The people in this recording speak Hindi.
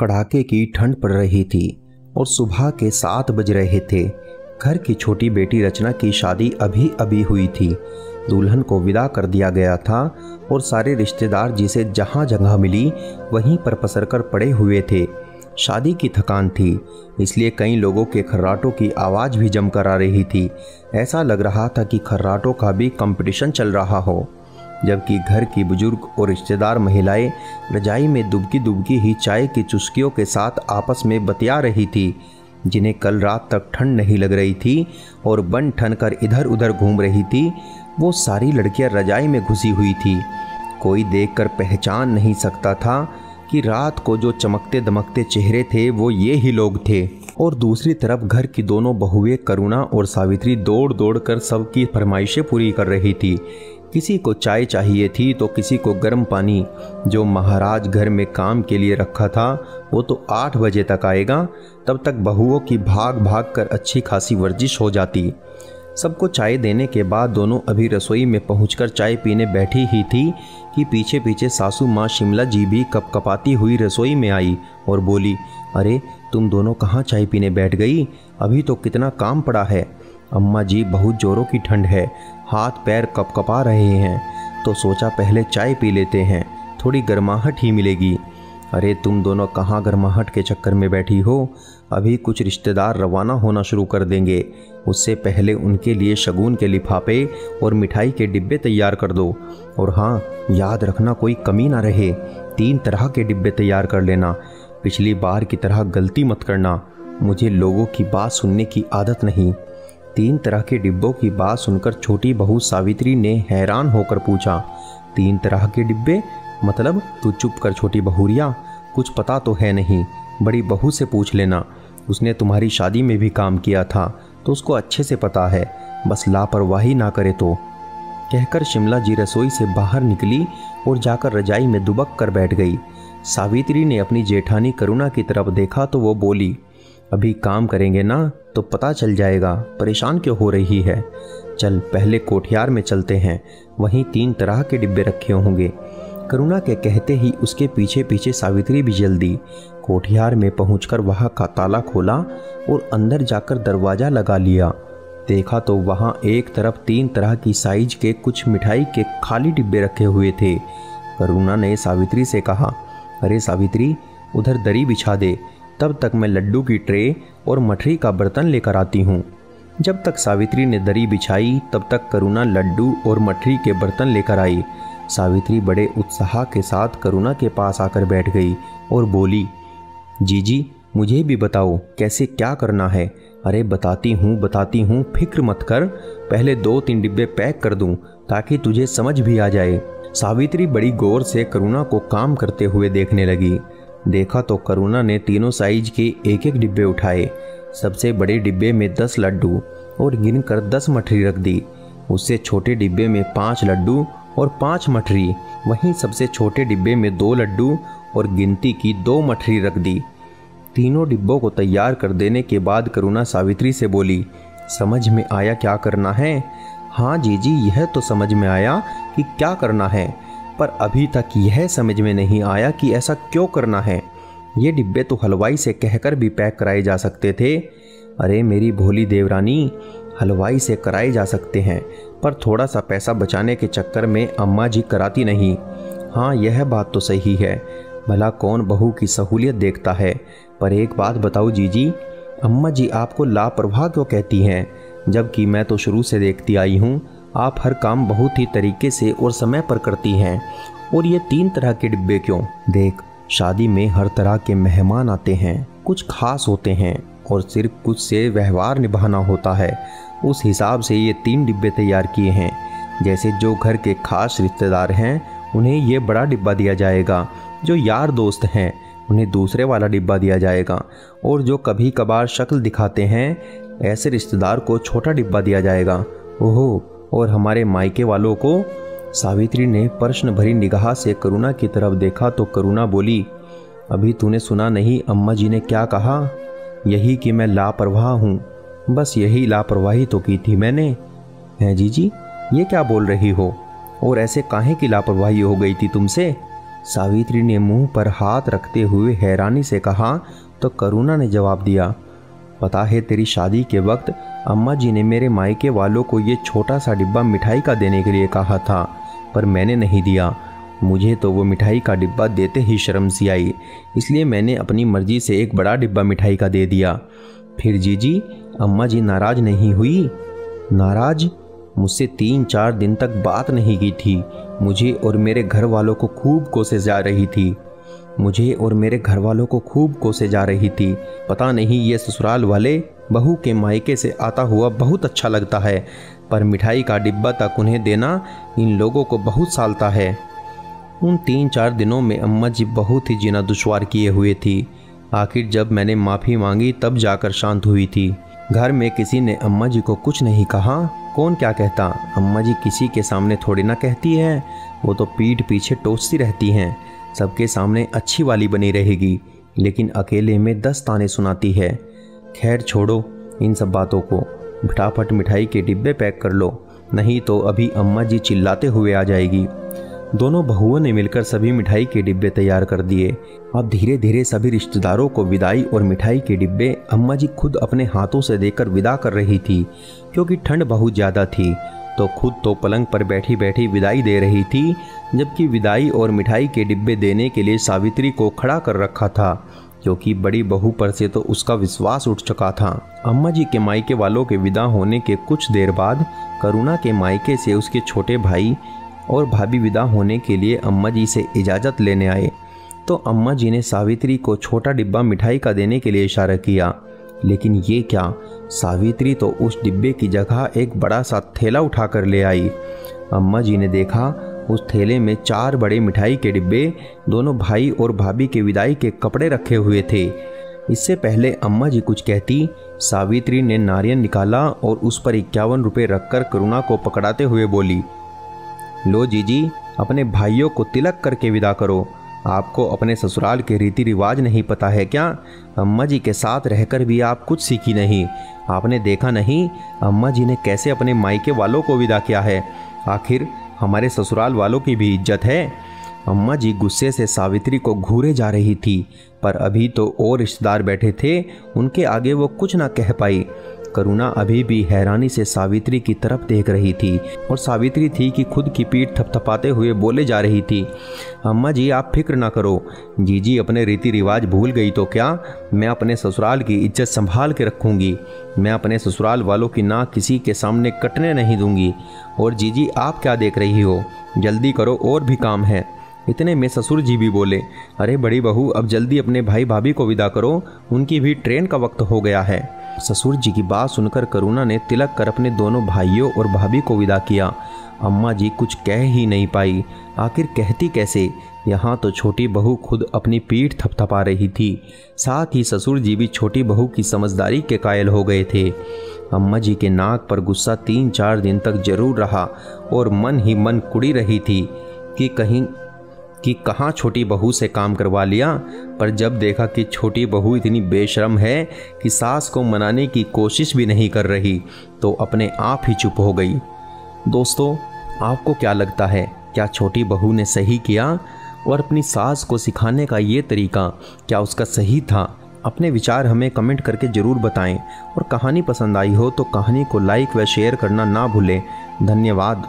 कड़ाके की ठंड पड़ रही थी और सुबह के सात बज रहे थे। घर की छोटी बेटी रचना की शादी अभी अभी हुई थी। दुल्हन को विदा कर दिया गया था और सारे रिश्तेदार जिसे जहाँ जगह मिली, वहीं पर पसर कर पड़े हुए थे। शादी की थकान थी, इसलिए कई लोगों के खर्राटों की आवाज़ भी जमकर आ रही थी। ऐसा लग रहा था कि खर्राटों का भी कंपटीशन चल रहा हो। जबकि घर की बुज़ुर्ग और रिश्तेदार महिलाएँ रजाई में दुबकी दुबकी ही चाय की चुस्कियों के साथ आपस में बतिया रही थी, जिन्हें कल रात तक ठंड नहीं लग रही थी और बन ठन कर इधर उधर घूम रही थी, वो सारी लड़कियाँ रजाई में घुसी हुई थी। कोई देखकर पहचान नहीं सकता था कि रात को जो चमकते दमकते चेहरे थे, वो ये ही लोग थे। और दूसरी तरफ़ घर की दोनों बहुएँ करुणा और सावित्री दौड़ दौड़ कर सबकी फरमाइशें पूरी कर रही थी किसी को चाय चाहिए थी तो किसी को गर्म पानी। जो महाराज घर में काम के लिए रखा था, वो तो आठ बजे तक आएगा, तब तक बहुओं की भाग भाग कर अच्छी खासी वर्जिश हो जाती। सबको चाय देने के बाद दोनों अभी रसोई में पहुंचकर चाय पीने बैठी ही थी कि पीछे पीछे सासू माँ शिमला जी भी कपकपाती हुई रसोई में आई और बोली, अरे, तुम दोनों कहाँ चाय पीने बैठ गई? अभी तो कितना काम पड़ा है। अम्मा जी, बहुत जोरों की ठंड है। हाथ पैर कपकपा रहे हैं। तो सोचा पहले चाय पी लेते हैं। थोड़ी गर्माहट ही मिलेगी। अरे, तुम दोनों कहाँ गर्माहट के चक्कर में बैठी हो? अभी कुछ रिश्तेदार रवाना होना शुरू कर देंगे। उससे पहले उनके लिए शगुन के लिफाफे और मिठाई के डिब्बे तैयार कर दो। और हाँ याद रखना कोई कमी ना रहे। तीन तरह के डिब्बे तैयार कर लेना। पिछली बार की तरह गलती मत करना। मुझे लोगों की बात सुनने की आदत नहीं। तीन तरह के डिब्बों की बात सुनकर छोटी बहू सावित्री ने हैरान होकर पूछा, तीन तरह के डिब्बे? मतलब तू चुप कर छोटी बहूरिया, कुछ पता तो है नहीं। बड़ी बहू से पूछ लेना। उसने तुम्हारी शादी में भी काम किया था तो उसको अच्छे से पता है। बस लापरवाही ना करे तो। कहकर शिमला जी रसोई से बाहर निकली और जाकर रजाई में दुबक कर बैठ गई। सावित्री ने अपनी जेठानी करुणा की तरफ़ देखा तो वो बोली अभी काम करेंगे ना तो पता चल जाएगा, परेशान क्यों हो रही है? चल, पहले कोठियार में चलते हैं, वहीं तीन तरह के डिब्बे रखे होंगे। करुणा के कहते ही उसके पीछे पीछे सावित्री भी जल्दी, कोठियार में पहुंचकर वहाँ का ताला खोला और अंदर जाकर दरवाज़ा लगा लिया। देखा तो वहाँ एक तरफ़ तीन तरह की साइज़ के कुछ मिठाई के खाली डिब्बे रखे हुए थे। करुणा ने सावित्री से कहा, अरे सावित्री, उधर दरी बिछा दे तब तक मैं लड्डू की ट्रे और मठरी का बर्तन लेकर आती हूँ। जब तक सावित्री ने दरी बिछाई, तब तक करुणा लड्डू और मठरी के बर्तन लेकर आई। सावित्री बड़े उत्साह के साथ करुणा के पास आकर बैठ गई और बोली जी जी मुझे भी बताओ, कैसे क्या करना है? अरे, बताती हूँ बताती हूँ, फ़िक्र मत कर। पहले दो तीन डिब्बे पैक कर दूँ, ताकि तुझे समझ भी आ जाए। सावित्री बड़ी गौर से करुणा को काम करते हुए देखने लगी। देखा तो करुणा ने तीनों साइज़ के एक एक डिब्बे उठाए। सबसे बड़े डिब्बे में दस लड्डू और गिनकर दस मठरी रख दी। उससे छोटे डिब्बे में पाँच लड्डू और पाँच मठरी। वहीं सबसे छोटे डिब्बे में दो लड्डू और गिनती की दो मठरी रख दी। तीनों डिब्बों को तैयार कर देने के बाद करुणा सावित्री से बोली, समझ में आया क्या करना है? हाँ जी जी यह तो समझ में आया कि क्या करना है। पर अभी तक यह समझ में नहीं आया कि ऐसा क्यों करना है। ये डिब्बे तो हलवाई से कहकर भी पैक कराए जा सकते थे। अरे मेरी भोली देवरानी, हलवाई से कराए जा सकते हैं, पर थोड़ा सा पैसा बचाने के चक्कर में अम्मा जी कराती नहीं। हाँ यह बात तो सही है। भला कौन बहू की सहूलियत देखता है? पर एक बात बताओ जीजी, अम्मा जी आपको लापरवाह क्यों कहती हैं? जबकि मैं तो शुरू से देखती आई हूँ आप हर काम बहुत ही तरीके से और समय पर करती हैं। और ये तीन तरह के डिब्बे क्यों? देख, शादी में हर तरह के मेहमान आते हैं, कुछ खास होते हैं और सिर्फ़ कुछ से व्यवहार निभाना होता है। उस हिसाब से ये तीन डिब्बे तैयार किए हैं। जैसे जो घर के खास रिश्तेदार हैं, उन्हें ये बड़ा डिब्बा दिया जाएगा। जो यार दोस्त हैं, उन्हें दूसरे वाला डिब्बा दिया जाएगा। और जो कभी कभार शक्ल दिखाते हैं, ऐसे रिश्तेदार को छोटा डिब्बा दिया जाएगा। ओहो! और हमारे मायके वालों को सावित्री ने प्रश्न भरी निगाह से करुणा की तरफ़ देखा तो करुणा बोली, अभी तूने सुना नहीं अम्मा जी ने क्या कहा? यही कि मैं लापरवाह हूँ। बस यही लापरवाही तो की थी मैंने। हैं जी जी ये क्या बोल रही हो? और ऐसे काहे की लापरवाही हो गई थी तुमसे? सावित्री ने मुँह पर हाथ रखते हुए हैरानी से कहा तो करुणा ने जवाब दिया पता है तेरी शादी के वक्त अम्मा जी ने मेरे मायके वालों को ये छोटा सा डिब्बा मिठाई का देने के लिए कहा था, पर मैंने नहीं दिया। मुझे तो वो मिठाई का डिब्बा देते ही शर्म सी आई, इसलिए मैंने अपनी मर्ज़ी से एक बड़ा डिब्बा मिठाई का दे दिया। फिर जीजी, अम्मा जी नाराज़ नहीं हुई? नाराज़? मुझसे तीन चार दिन तक बात नहीं की थी। मुझे और मेरे घर वालों को खूब कोसे जा रही थी। मुझे और मेरे घर वालों को खूब कोसे जा रही थी। पता नहीं ये ससुराल वाले बहू के मायके से आता हुआ बहुत अच्छा लगता है, पर मिठाई का डिब्बा तक उन्हें देना इन लोगों को बहुत सालता है। उन तीन चार दिनों में अम्मा जी बहुत ही जीना दुशवार किए हुए थी। आखिर जब मैंने माफ़ी मांगी तब जाकर शांत हुई थी। घर में किसी ने अम्मा जी को कुछ नहीं कहा, कौन क्या कहता? अम्मा जी किसी के सामने थोड़ी ना कहती है, वो तो पीठ पीछे टोचती रहती हैं। सबके सामने अच्छी वाली बनी रहेगी, लेकिन अकेले में दस ताने सुनाती है। खैर छोड़ो इन सब बातों को, फटाफट मिठाई के डिब्बे पैक कर लो, नहीं तो अभी अम्मा जी चिल्लाते हुए आ जाएगी। दोनों बहुओं ने मिलकर सभी मिठाई के डिब्बे तैयार कर दिए। अब धीरे धीरे सभी रिश्तेदारों को विदाई और मिठाई के डिब्बे अम्मा जी खुद अपने हाथों से देकर विदा कर रही थी, क्योंकि ठंड बहुत ज़्यादा थी। तो खुद तो पलंग पर बैठी बैठी विदाई दे रही थी, जबकि विदाई और मिठाई के डिब्बे देने के लिए सावित्री को खड़ा कर रखा था, क्योंकि बड़ी बहू पर से तो उसका विश्वास उठ चुका था। अम्मा जी के मायके वालों के विदा होने के कुछ देर बाद करुणा के मायके से उसके छोटे भाई और भाभी विदा होने के लिए अम्मा जी से इजाज़त लेने आए। तो अम्मा जी ने सावित्री को छोटा डिब्बा मिठाई का देने के लिए इशारा किया। लेकिन ये क्या? सावित्री तो उस डिब्बे की जगह एक बड़ा सा थैला उठाकर ले आई। अम्मा जी ने देखा, उस थैले में चार बड़े मिठाई के डिब्बे, दोनों भाई और भाभी के विदाई के कपड़े रखे हुए थे। इससे पहले अम्मा जी कुछ कहती, सावित्री ने नारियल निकाला और उस पर इक्यावन रुपये रखकर करुणा को पकड़ाते हुए बोली, लो जीजी, अपने भाइयों को तिलक करके विदा करो। आपको अपने ससुराल के रीति रिवाज नहीं पता है क्या? अम्मा जी के साथ रहकर भी आप कुछ सीखी नहीं। आपने देखा नहीं, अम्मा जी ने कैसे अपने मायके वालों को विदा किया है? आखिर हमारे ससुराल वालों की भी इज़्ज़त है। अम्मा जी गुस्से से सावित्री को घूरे जा रही थी, पर अभी तो और रिश्तेदार बैठे थे, उनके आगे वो कुछ ना कह पाई। करुणा अभी भी हैरानी से सावित्री की तरफ़ देख रही थी और सावित्री थी कि खुद की पीठ थपथपाते हुए बोले जा रही थी, अम्मा जी, आप फ़िक्र ना करो। जीजी अपने रीति रिवाज भूल गई तो क्या? मैं अपने ससुराल की इज़्ज़त संभाल के रखूँगी। मैं अपने ससुराल वालों की ना किसी के सामने कटने नहीं दूँगी। और जीजी, आप क्या देख रही हो? जल्दी करो, और भी काम है। इतने में ससुर जी भी बोले, अरे बड़ी बहू, अब जल्दी अपने भाई भाभी को विदा करो। उनकी भी ट्रेन का वक्त हो गया है। ससुर जी की बात सुनकर करुणा ने तिलक कर अपने दोनों भाइयों और भाभी को विदा किया। अम्मा जी कुछ कह ही नहीं पाई। आखिर कहती कैसे? यहाँ तो छोटी बहू खुद अपनी पीठ थपथपा रही थी। साथ ही ससुर जी भी छोटी बहू की समझदारी के कायल हो गए थे। अम्मा जी के नाक पर गुस्सा तीन चार दिन तक ज़रूर रहा और मन ही मन कुड़ी रही थी कि कहीं कि कहाँ छोटी बहू से काम करवा लिया, पर जब देखा कि छोटी बहू इतनी बेशरम है कि सास को मनाने की कोशिश भी नहीं कर रही तो अपने आप ही चुप हो गई। दोस्तों, आपको क्या लगता है, क्या छोटी बहू ने सही किया? और अपनी सास को सिखाने का ये तरीका, क्या उसका सही था? अपने विचार हमें कमेंट करके ज़रूर बताएँ। और कहानी पसंद आई हो तो कहानी को लाइक व शेयर करना ना भूलें। धन्यवाद।